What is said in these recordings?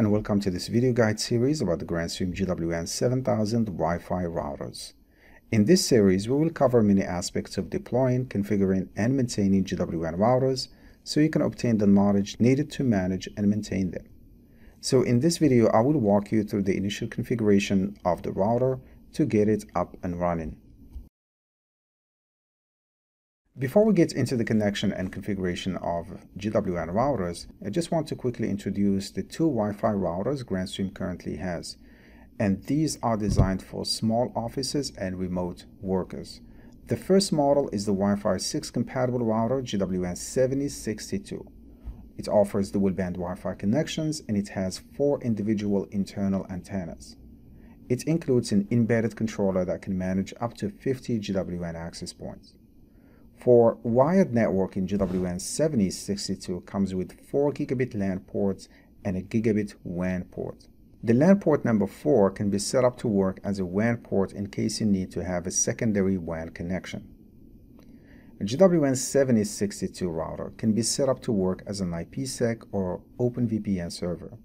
And welcome to this video guide series about the Grandstream GWN 7000 Wi-Fi routers. In this series, we will cover many aspects of deploying, configuring, and maintaining GWN routers so you can obtain the knowledge needed to manage and maintain them. So in this video, I will walk you through the initial configuration of the router to get it up and running. Before we get into the connection and configuration of GWN routers, I just want to quickly introduce the two Wi-Fi routers Grandstream currently has. And these are designed for small offices and remote workers. The first model is the Wi-Fi 6 compatible router GWN 7062. It offers dual band Wi-Fi connections and it has four individual internal antennas. It includes an embedded controller that can manage up to 50 GWN access points. For wired networking, GWN 7062 comes with 4 gigabit LAN ports and a gigabit WAN port. The LAN port number 4 can be set up to work as a WAN port in case you need to have a secondary WAN connection. A GWN 7062 router can be set up to work as an IPsec or OpenVPN server.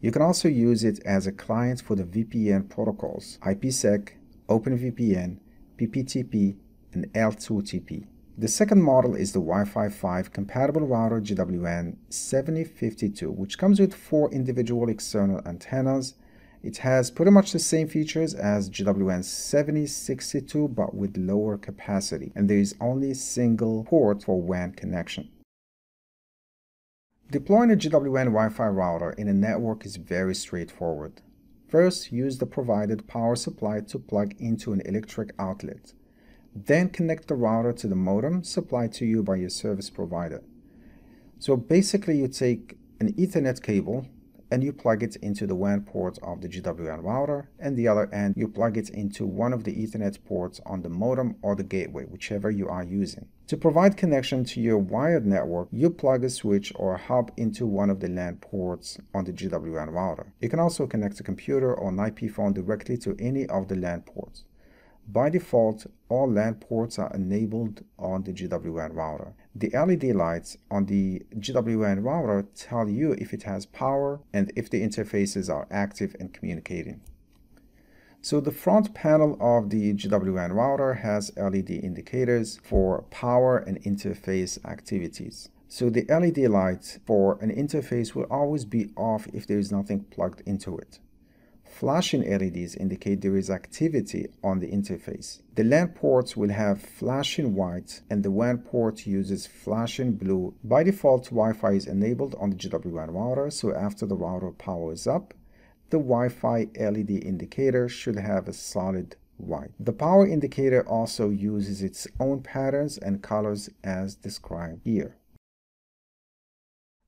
You can also use it as a client for the VPN protocols IPsec, OpenVPN, PPTP, and L2TP. The second model is the Wi-Fi 5 compatible router GWN 7052, which comes with four individual external antennas. It has pretty much the same features as GWN 7062, but with lower capacity, and there is only a single port for WAN connection. Deploying a GWN Wi-Fi router in a network is very straightforward. First, use the provided power supply to plug into an electric outlet. Then connect the router to the modem supplied to you by your service provider. So basically you take an Ethernet cable and you plug it into the WAN port of the GWN router and the other end you plug it into one of the Ethernet ports on the modem or the gateway, whichever you are using. To provide connection to your wired network, you plug a switch or a hub into one of the LAN ports on the GWN router. You can also connect a computer or an IP phone directly to any of the LAN ports. By default, all LAN ports are enabled on the GWN router. The LED lights on the GWN router tell you if it has power and if the interfaces are active and communicating. So the front panel of the GWN router has LED indicators for power and interface activities. So the LED light for an interface will always be off if there is nothing plugged into it. Flashing LEDs indicate there is activity on the interface. The LAN ports will have flashing white and the WAN port uses flashing blue. By default, Wi-Fi is enabled on the GWN router, so after the router powers up, the Wi-Fi LED indicator should have a solid white. The power indicator also uses its own patterns and colors as described here.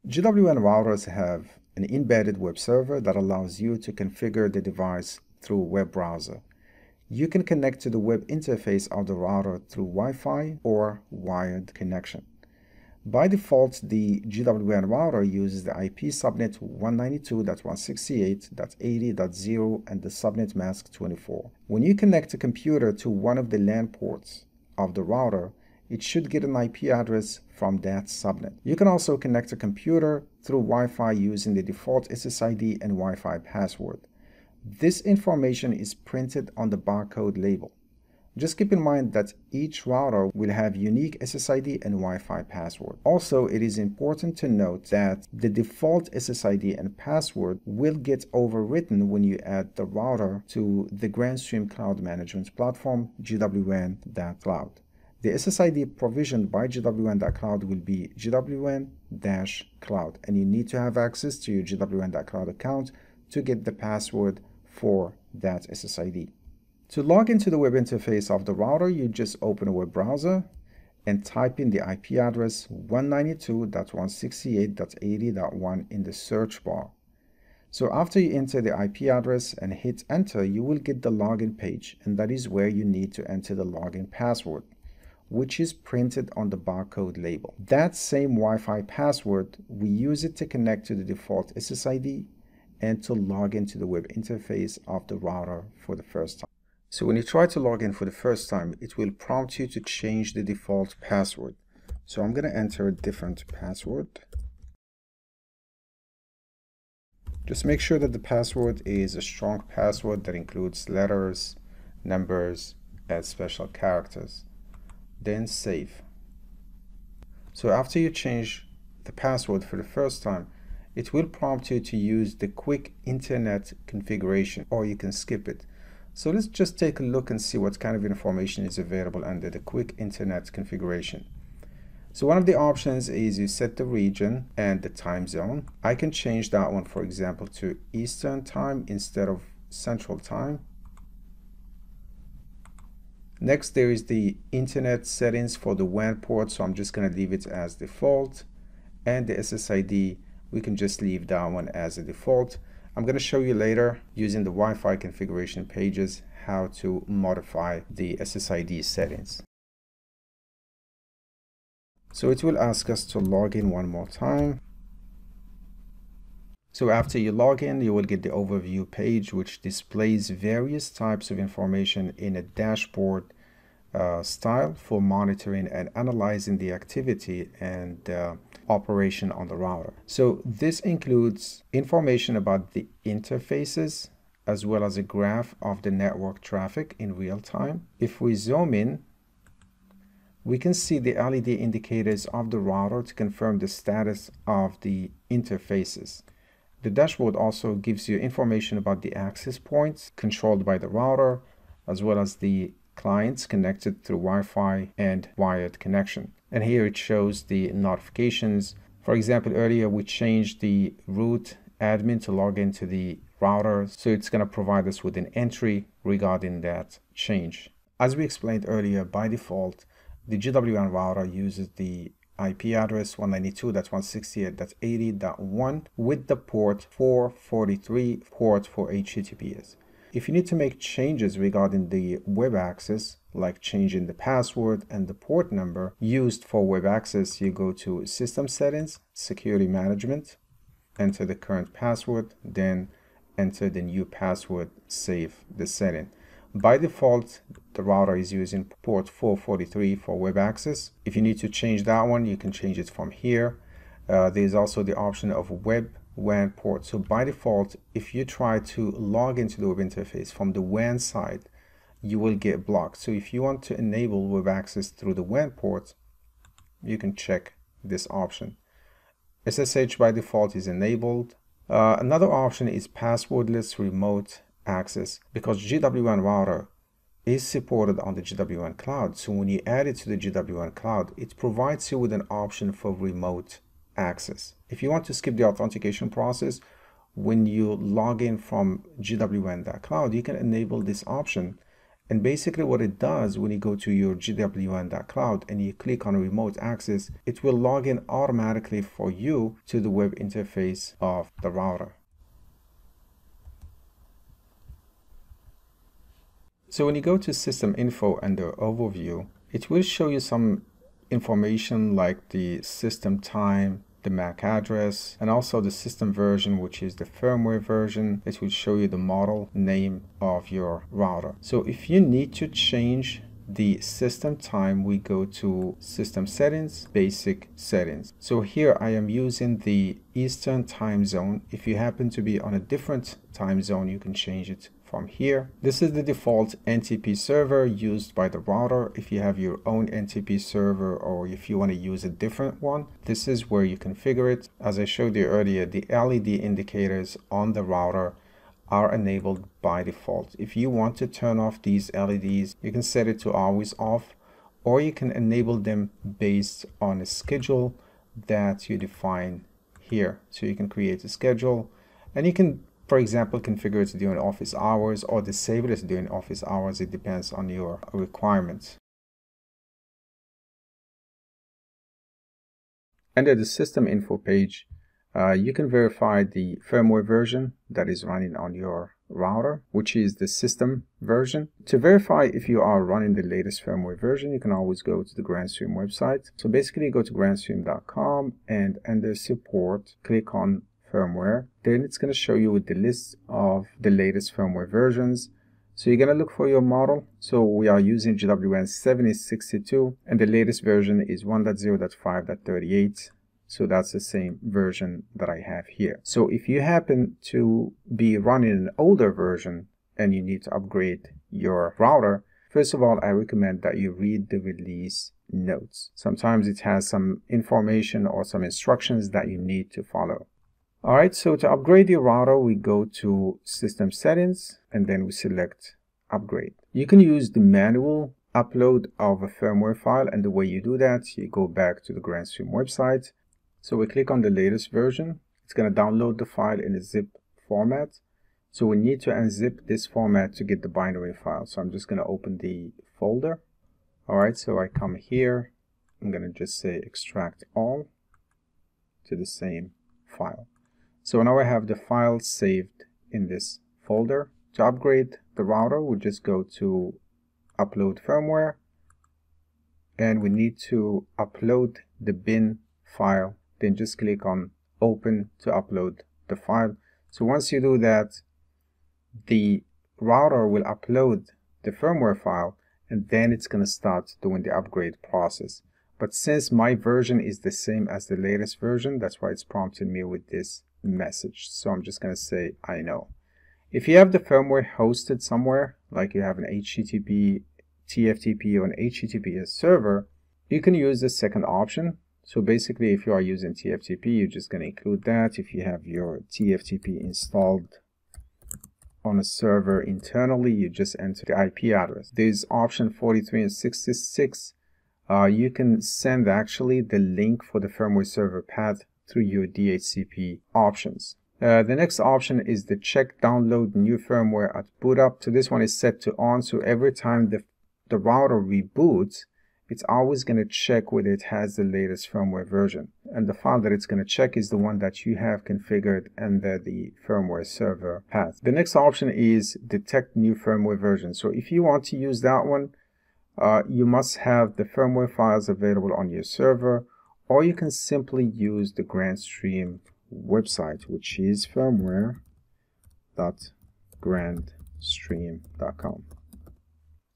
GWN routers have an embedded web server that allows you to configure the device through a web browser. You can connect to the web interface of the router through Wi-Fi or wired connection. By default, the GWN router uses the IP subnet 192.168.80.0 and the subnet mask 24. When you connect a computer to one of the LAN ports of the router, it should get an IP address from that subnet. You can also connect a computer through Wi-Fi using the default SSID and Wi-Fi password. This information is printed on the barcode label. Just keep in mind that each router will have unique SSID and Wi-Fi password. Also, it is important to note that the default SSID and password will get overwritten when you add the router to the Grandstream Cloud Management Platform, GWN.Cloud. The SSID provisioned by GWN.Cloud will be GWN-Cloud, and you need to have access to your GWN.Cloud account to get the password for that SSID. To log into the web interface of the router, you just open a web browser and type in the IP address 192.168.80.1 in the search bar. So after you enter the IP address and hit enter, you will get the login page, and that is where you need to enter the login password which is printed on the barcode label. That same Wi-Fi password, we use it to connect to the default SSID and to log into the web interface of the router for the first time. So when you try to log in for the first time, it will prompt you to change the default password. So I'm going to enter a different password. Just make sure that the password is a strong password that includes letters, numbers, and special characters. Then save. So after you change the password for the first time, it will prompt you to use the quick internet configuration or you can skip it. So let's just take a look and see what kind of information is available under the quick internet configuration. So one of the options is you set the region and the time zone. I can change that one, for example, to Eastern time instead of Central time. Next, there is the internet settings for the WAN port. So I'm just going to leave it as default. And the SSID, we can just leave that one as a default. I'm going to show you later using the Wi-Fi configuration pages how to modify the SSID settings. So it will ask us to log in one more time. So after you log in, you will get the overview page, which displays various types of information in a dashboard uh, style for monitoring and analyzing the activity and uh, operation on the router. So this includes information about the interfaces as well as a graph of the network traffic in real time. If we zoom in, we can see the LED indicators of the router to confirm the status of the interfaces. The dashboard also gives you information about the access points controlled by the router, as well as the clients connected through Wi-Fi and wired connection. And here it shows the notifications. For example, earlier we changed the root admin to log into the router. So it's going to provide us with an entry regarding that change. As we explained earlier, by default, the GWN router uses the IP address 192.168.80.1 with the port 443 port for HTTPS. If you need to make changes regarding the web access, like changing the password and the port number used for web access, you go to System Settings, Security Management, enter the current password, then enter the new password, save the setting. By default, the router is using port 443 for web access. If you need to change that one, you can change it from here. Uh, there's also the option of web WAN port. So by default, if you try to log into the web interface from the WAN side, you will get blocked. So if you want to enable web access through the WAN port, you can check this option. SSH by default is enabled. Uh, another option is passwordless remote access because GWN router is supported on the GWN cloud. So when you add it to the GWN cloud, it provides you with an option for remote access. If you want to skip the authentication process, when you log in from GWN.cloud, you can enable this option. And basically what it does when you go to your GWN.cloud and you click on remote access, it will log in automatically for you to the web interface of the router. So when you go to system info under overview, it will show you some information like the system time, the MAC address, and also the system version, which is the firmware version. It will show you the model name of your router. So if you need to change the system time, we go to system settings, basic settings. So here I am using the Eastern time zone. If you happen to be on a different time zone, you can change it from here. This is the default NTP server used by the router. If you have your own NTP server or if you want to use a different one, this is where you configure it. As I showed you earlier, the LED indicators on the router are enabled by default. If you want to turn off these LEDs, you can set it to always off or you can enable them based on a schedule that you define here. So you can create a schedule and you can for example, configure it during office hours or disable it during office hours. It depends on your requirements. Under the system info page, uh, you can verify the firmware version that is running on your router, which is the system version. To verify if you are running the latest firmware version, you can always go to the GrandStream website. So basically go to grandstream.com and under support, click on firmware. Then it's going to show you with the list of the latest firmware versions. So you're going to look for your model. So we are using GWN 7062 and the latest version is 1.0.5.38. So that's the same version that I have here. So if you happen to be running an older version and you need to upgrade your router, first of all, I recommend that you read the release notes. Sometimes it has some information or some instructions that you need to follow. All right, so to upgrade your router, we go to system settings and then we select upgrade. You can use the manual upload of a firmware file and the way you do that, you go back to the Grandstream website. So we click on the latest version. It's going to download the file in a zip format. So we need to unzip this format to get the binary file. So I'm just going to open the folder. All right, so I come here. I'm going to just say extract all to the same file. So now I have the file saved in this folder. To upgrade the router, we just go to upload firmware and we need to upload the bin file. Then just click on open to upload the file. So once you do that, the router will upload the firmware file and then it's going to start doing the upgrade process. But since my version is the same as the latest version, that's why it's prompting me with this message. So I'm just going to say, I know. If you have the firmware hosted somewhere, like you have an HTTP, TFTP, or an HTTPS server, you can use the second option. So basically, if you are using TFTP, you're just going to include that. If you have your TFTP installed on a server internally, you just enter the IP address. There's option 43 and 66. Uh, you can send actually the link for the firmware server path through your DHCP options. Uh, the next option is the check download new firmware at boot up. So this one is set to on. So every time the, the router reboots, it's always going to check whether it has the latest firmware version. And the file that it's going to check is the one that you have configured under the firmware server path. The next option is detect new firmware version. So if you want to use that one, uh, you must have the firmware files available on your server, or you can simply use the Grandstream website, which is firmware.grandstream.com.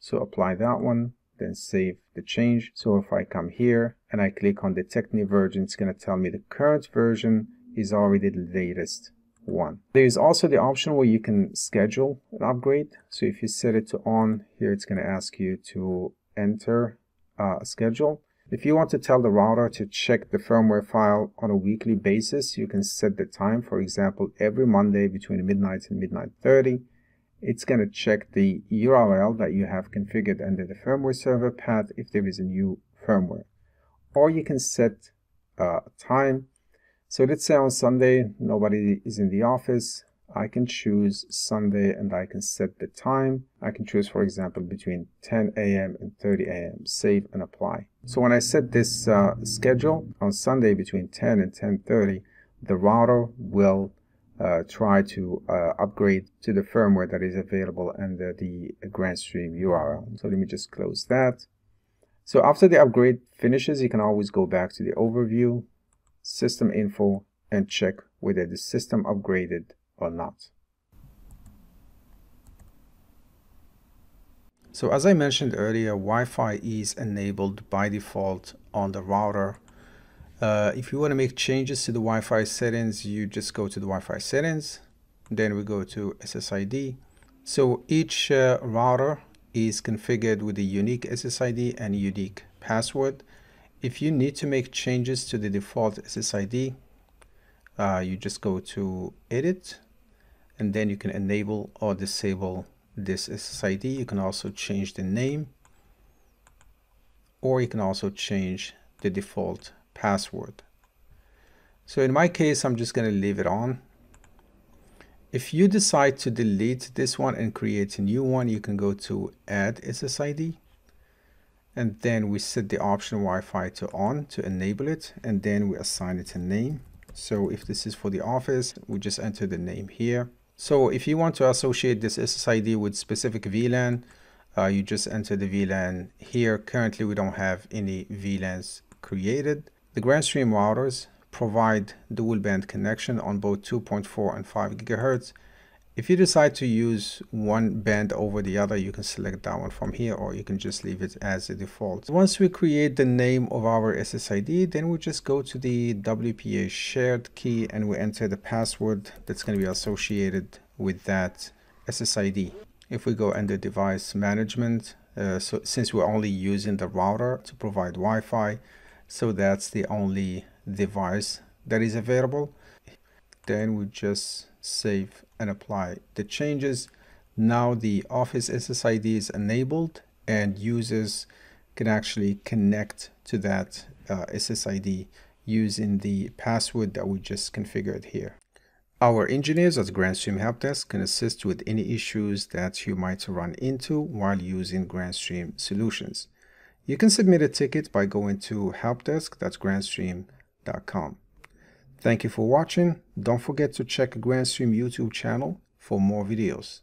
So apply that one then save the change. So if I come here and I click on detect new version, it's going to tell me the current version is already the latest one. There is also the option where you can schedule an upgrade. So if you set it to on here, it's going to ask you to enter uh, a schedule. If you want to tell the router to check the firmware file on a weekly basis, you can set the time. For example, every Monday between midnight and midnight 30 it's going to check the URL that you have configured under the firmware server path if there is a new firmware. Or you can set a time. So let's say on Sunday, nobody is in the office. I can choose Sunday and I can set the time. I can choose, for example, between 10 a.m. and 30 a.m. Save and apply. So when I set this uh, schedule on Sunday between 10 and 10.30, the router will uh, try to uh, upgrade to the firmware that is available under the Grandstream URL. So let me just close that. So after the upgrade finishes, you can always go back to the overview, system info, and check whether the system upgraded or not. So as I mentioned earlier, Wi-Fi is enabled by default on the router uh, if you want to make changes to the Wi-Fi settings, you just go to the Wi-Fi settings. Then we go to SSID. So each uh, router is configured with a unique SSID and unique password. If you need to make changes to the default SSID, uh, you just go to edit and then you can enable or disable this SSID. You can also change the name or you can also change the default password. So in my case, I'm just going to leave it on. If you decide to delete this one and create a new one, you can go to add SSID and then we set the option Wi-Fi to on to enable it and then we assign it a name. So if this is for the office, we just enter the name here. So if you want to associate this SSID with specific VLAN, uh, you just enter the VLAN here. Currently, we don't have any VLANs created. The Grandstream routers provide dual band connection on both 2.4 and 5 gigahertz. If you decide to use one band over the other, you can select that one from here or you can just leave it as a default. Once we create the name of our SSID, then we just go to the WPA shared key and we enter the password that's going to be associated with that SSID. If we go under device management, uh, so since we're only using the router to provide Wi-Fi, so that's the only device that is available. Then we just save and apply the changes. Now the Office SSID is enabled and users can actually connect to that uh, SSID using the password that we just configured here. Our engineers at Grandstream Help Desk can assist with any issues that you might run into while using Grandstream solutions. You can submit a ticket by going to helpdesk.grandstream.com. Thank you for watching. Don't forget to check Grandstream YouTube channel for more videos.